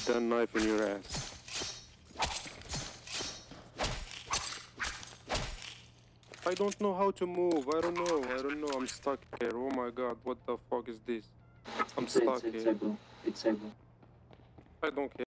that knife in your ass. I don't know how to move. I don't know. I don't know. I'm stuck here. Oh my god, what the fuck is this? I'm It's, it's, stuck it's here. able. It's able. I don't care.